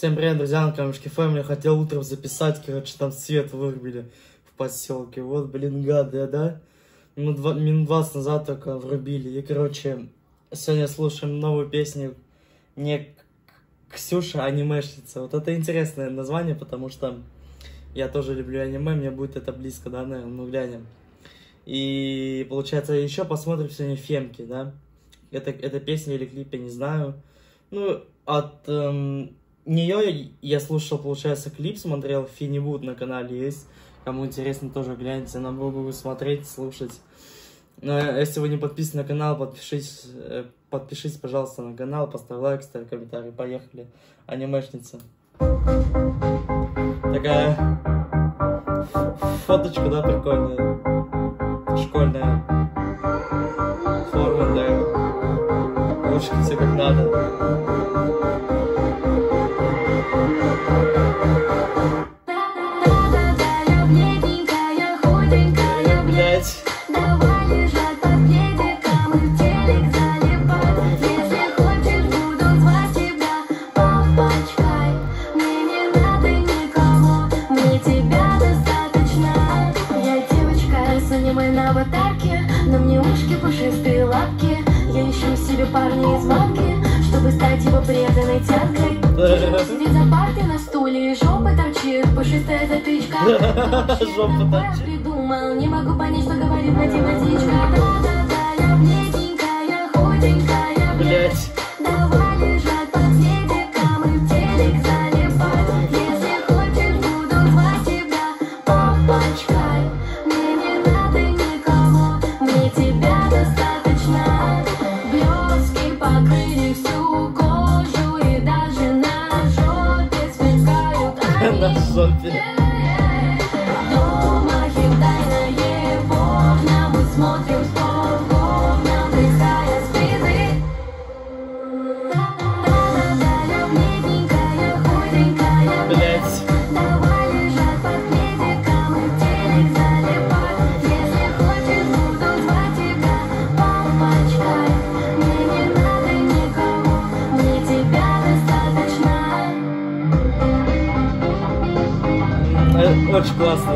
Всем привет, друзья, на Камешке Фэмили. Хотел утром записать, короче, там свет вырубили в поселке. Вот, блин, гады, да? Минут, два, минут 20 назад только врубили. И, короче, сегодня слушаем новую песню не Ксюша, анимешница. Вот это интересное название, потому что я тоже люблю аниме, мне будет это близко, да, наверное, ну глянем. И, получается, еще посмотрим сегодня Фемки, да? Это, это песня или клип, я не знаю. Ну, от эм, нее я слушал, получается, клип, смотрел, Финни Вуд на канале есть. Кому интересно, тоже гляньте, на буду смотреть, слушать. Но если вы не подписаны на канал, подпишитесь, э, подпишитесь, пожалуйста, на канал, поставь лайк, ставь комментарий. Поехали. Анимешница. Такая фоточка, да, прикольная. Школьная. Форма, да. Ушки все как надо. Парня из манки Чтобы стать его преданной Тяжело сидеть за партой на стуле и жопа торчит Пушистая затычка. Жопа торчит. придумал, не могу понять, что говорит математичка Да-да-да, они Очень классно.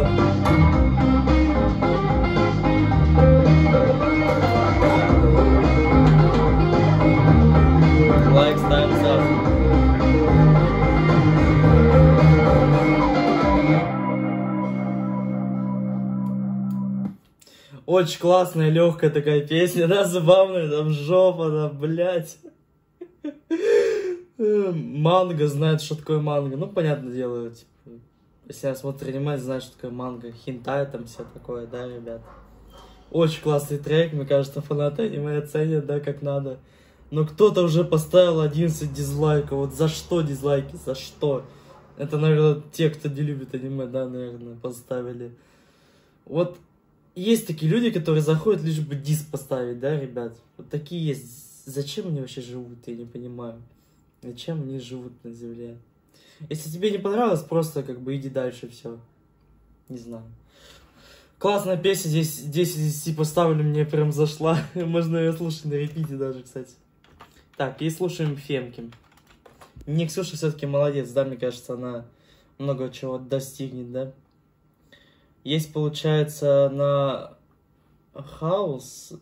Лайк ставим сразу. Очень классная, легкая такая песня, да, забавная, там жопа, да, блядь. Манго знает, что такое манго. Ну, понятное дело, типа, если я смотрю аниме, знаю, что такое манго. Хинтай там все такое, да, ребят. Очень классный трек, мне кажется, фанаты аниме оценят, да, как надо. Но кто-то уже поставил 11 дизлайков. Вот за что дизлайки, за что? Это, наверное, те, кто не любит аниме, да, наверное, поставили. Вот есть такие люди, которые заходят лишь бы дис поставить, да, ребят? Вот такие есть. Зачем они вообще живут, я не понимаю. Зачем они живут на земле? Если тебе не понравилось, просто как бы иди дальше, все. Не знаю. Классная песня, здесь 10 из 10 поставлю, мне прям зашла. Можно ее слушать на репите даже, кстати. Так, и слушаем Фемки. Не Ксюша все-таки молодец, да, мне кажется, она много чего достигнет, да. Есть, получается, на Хаус,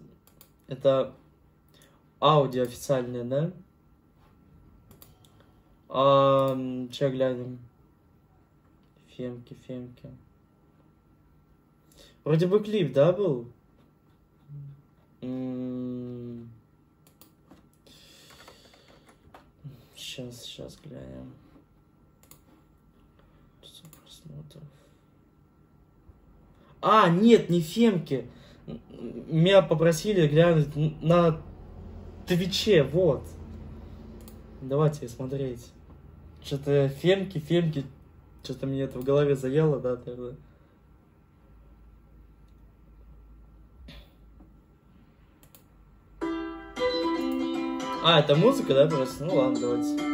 это аудио официальное, да? А, че глянем? Фемки, Фемки. Вроде бы клип, да, был? Сейчас, сейчас глянем. Просмотров. А, нет, не Фемки. Меня попросили глянуть на Твиче, вот. Давайте смотреть. Что-то Фемки, Фемки. Что-то мне это в голове заело, да, тогда. А, это музыка, да, просто? Ну ладно, давайте.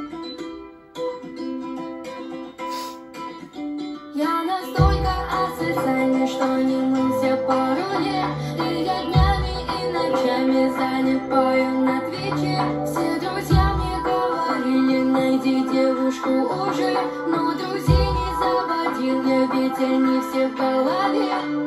Все друзья мне говорили, найди девочку уже, но друзей не заводил, я ведь они все в голове.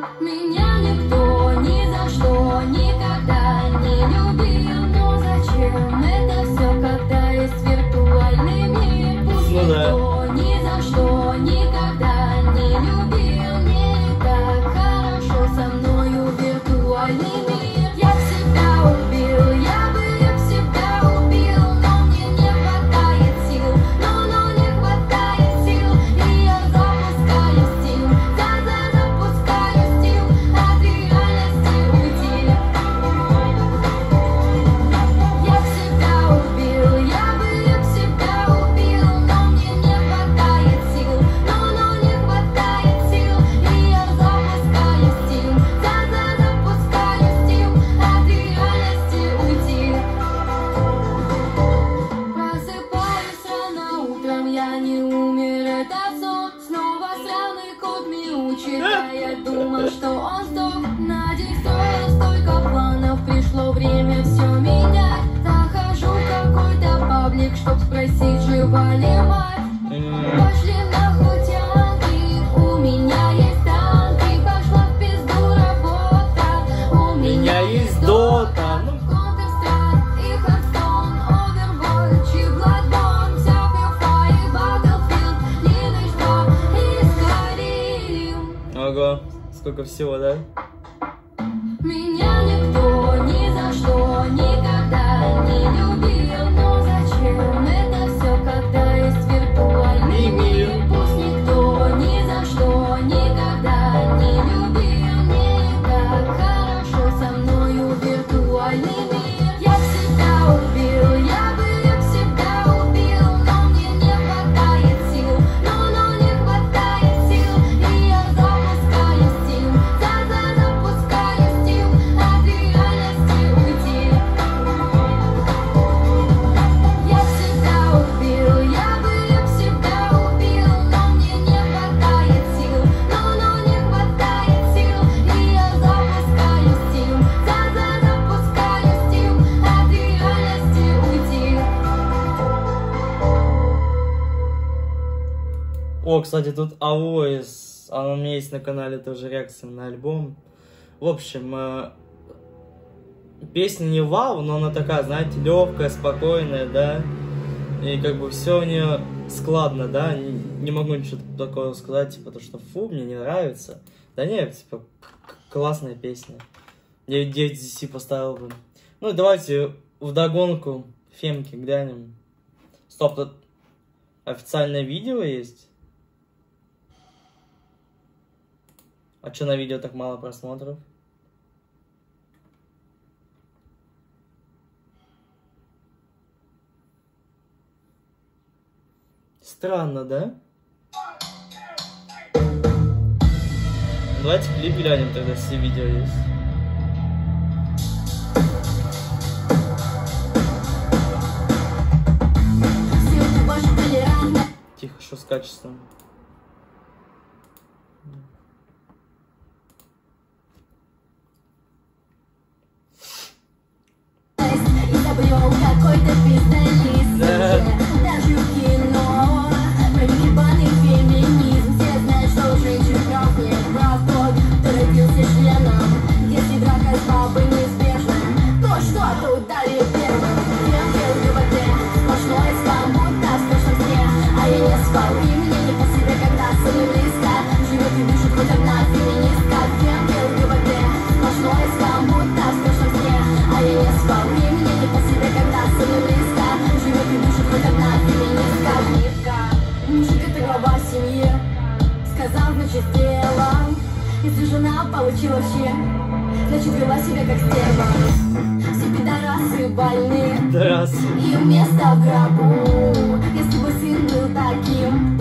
паблик, чтоб спросить, жива ли мать. Пошли на хутянки, у меня есть танки, пошла в пизду работа, у меня есть дота. Ну, а сколько всего, да? О, кстати, тут Авоис, она у меня есть на канале тоже реакция на альбом. В общем, э, песня не вау, но она такая, знаете, легкая, спокойная, да. И как бы все у нее складно, да. Не, не могу ничего такого сказать, типа то, что фу, мне не нравится. Да нет, типа, классная песня. Я 9 из 10 поставил бы. Ну, давайте вдогонку Фемки глянем. Стоп, тут официальное видео есть? А что на видео так мало просмотров? Странно, да? Давайте клип глянем, тогда все видео есть. Тихо, что с качеством? Sabe, eu nunca coitei чистела Если жена получила вообще Значит вела себя как стерва Все пидорасы больны Пидорасы Им место в гробу Если бы сын был таким.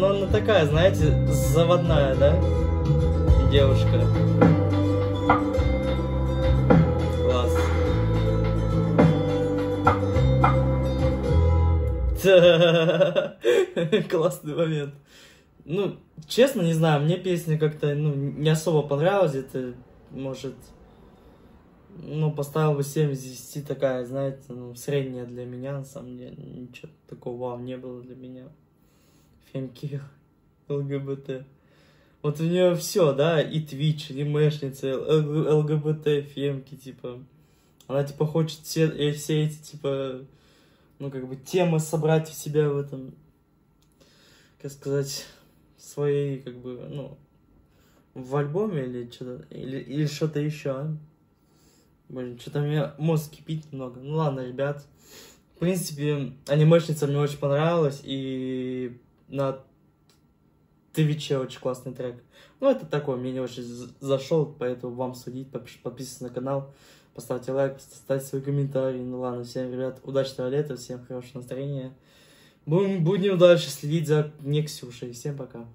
Ну, она такая, знаете, заводная, да? Девушка. Класс. Классный момент. Ну, честно, не знаю, мне песня как-то ну, не особо понравилась. Это, может, ну, поставил бы 7 из 10 такая, знаете, ну, средняя для меня, на самом деле. Ничего такого вау не было для меня. Фемки, ЛГБТ. Вот у нее все, да, и Twitch, и Мэшница, ЛГБТ, фемки, типа. Она, типа, хочет все, э, все эти, типа, ну, как бы, темы собрать в себя в этом, как сказать, своей, как бы, ну, в альбоме или что-то, или, или что-то еще? Блин, что-то меня мозг кипит много. Ну ладно, ребят. В принципе, анимешница мне очень понравилась, и на Твиче очень классный трек. Ну, это такой, мне не очень зашел, поэтому вам судить, подписывайтесь на канал, поставьте лайк, ставьте свой комментарий. Ну ладно, всем, ребят, удачного лета, всем хорошего настроения. Будем, будем дальше следить за Нексюшей. Всем пока.